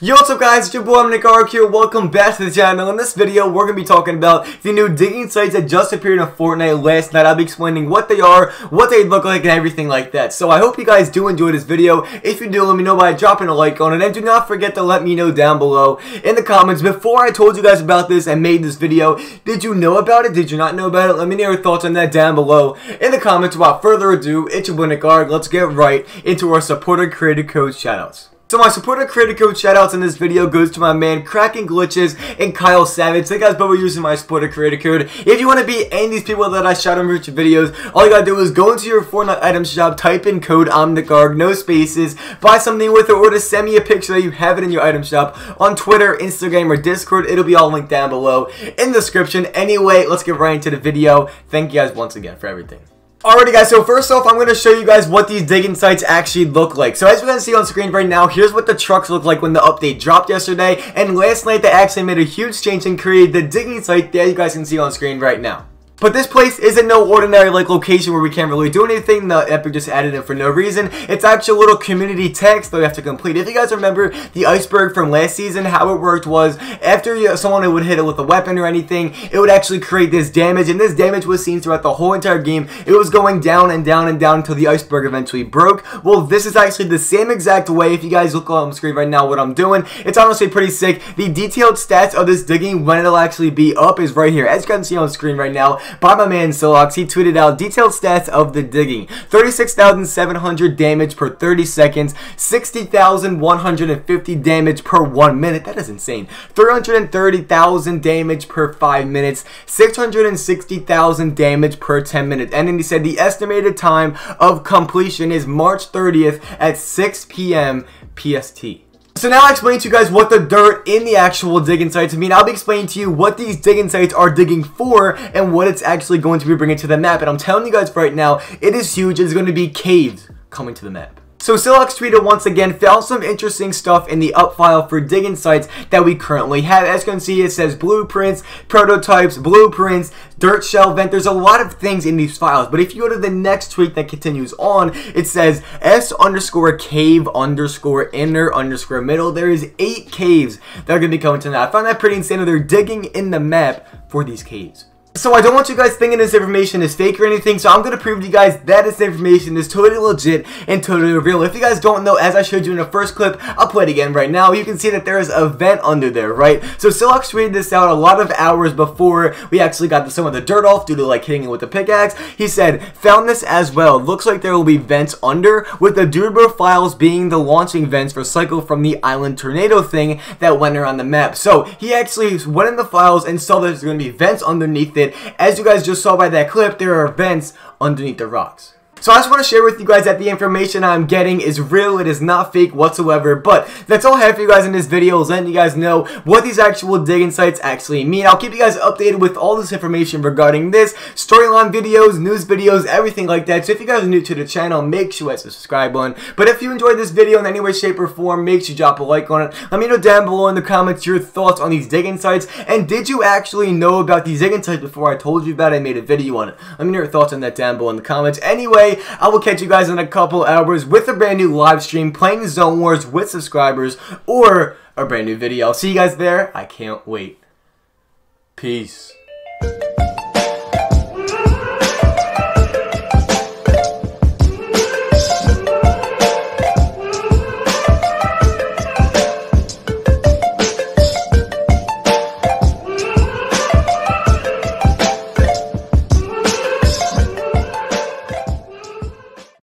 Yo, what's up guys, it's your boy NickArg here, welcome back to the channel. In this video, we're going to be talking about the new digging sites that just appeared in Fortnite last night. I'll be explaining what they are, what they look like, and everything like that. So I hope you guys do enjoy this video. If you do, let me know by dropping a like on it. And do not forget to let me know down below in the comments. Before I told you guys about this and made this video, did you know about it? Did you not know about it? Let me know your thoughts on that down below in the comments. Without further ado, it's your boy NickArg. Let's get right into our supporter creator code shoutouts. So my supporter creator code shoutouts in this video goes to my man Cracking Glitches and Kyle Savage. Thank you guys both for using my supporter creator code. If you want to be any of these people that I shout out in future videos, all you gotta do is go into your Fortnite item shop, type in code IMNICKARG, no spaces, buy something with it, or to send me a picture that you have it in your item shop on Twitter, Instagram, or Discord. It'll be all linked down below in the description. Anyway, let's get right into the video. Thank you guys once again for everything. Alrighty guys, so first off, I'm going to show you guys what these digging sites actually look like. So as you can see on screen right now, here's what the trucks look like when the update dropped yesterday. And last night, they actually made a huge change and created the digging site that you guys can see on screen right now. But this place isn't no ordinary like location where we can't really do anything. The Epic just added it for no reason. It's actually a little community text that we have to complete. If you guys remember the iceberg from last season, how it worked was after someone would hit it with a weapon or anything, it would actually create this damage. And this damage was seen throughout the whole entire game. It was going down and down and down until the iceberg eventually broke. Well, this is actually the same exact way. If you guys look on the screen right now what I'm doing, it's honestly pretty sick. The detailed stats of this digging when it'll actually be up is right here. As you can see on screen right now, by my man Silox, he tweeted out detailed stats of the digging. 36,700 damage per 30 seconds, 60,150 damage per 1 minute. That is insane. 330,000 damage per 5 minutes, 660,000 damage per 10 minutes. And then he said the estimated time of completion is March 30th at 6 p.m. PST. So now I explain to you guys what the dirt in the actual digging sites mean. I'll be explaining to you what these digging sites are digging for and what it's actually going to be bringing to the map. And I'm telling you guys right now, it is huge. It's going to be caves coming to the map. So Silox tweeted once again, found some interesting stuff in the up file for digging sites that we currently have. As you can see, it says blueprints, prototypes, blueprints, dirt shell vent. There's a lot of things in these files. But if you go to the next tweet that continues on, it says S underscore cave underscore inner underscore middle. There is eight caves that are going to be coming to that. I found that pretty insane. They're digging in the map for these caves. So I don't want you guys thinking this information is fake or anything, so I'm going to prove to you guys that this information is totally legit and totally real. If you guys don't know, as I showed you in the first clip, I'll play it again right now. You can see that there is a vent under there, right? So Silox tweeted this out a lot of hours before we actually got some of the dirt off due to like hitting it with the pickaxe. He said, found this as well. Looks like there will be vents under, with the Durber files being the launching vents for Cycle from the Island Tornado thing that went around the map. So he actually went in the files and saw that there's going to be vents underneath it as you guys just saw by that clip, there are vents underneath the rocks. So I just want to share with you guys that the information I'm getting is real, it is not fake whatsoever, but that's all I have for you guys in this video letting you guys know what these actual digging sites actually mean. I'll keep you guys updated with all this information regarding this, storyline videos, news videos, everything like that. So if you guys are new to the channel, make sure you hit the subscribe button. But if you enjoyed this video in any way, shape, or form, make sure you drop a like on it. Let me know down below in the comments your thoughts on these digging sites, and did you actually know about these digging sites before I told you about it? I made a video on it. Let me know your thoughts on that down below in the comments. Anyway, I will catch you guys in a couple hours with a brand new live stream playing Zone Wars with subscribers or a brand new video. I'll see you guys there. I can't wait. Peace.